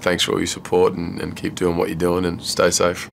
Thanks for all your support and, and keep doing what you're doing and stay safe.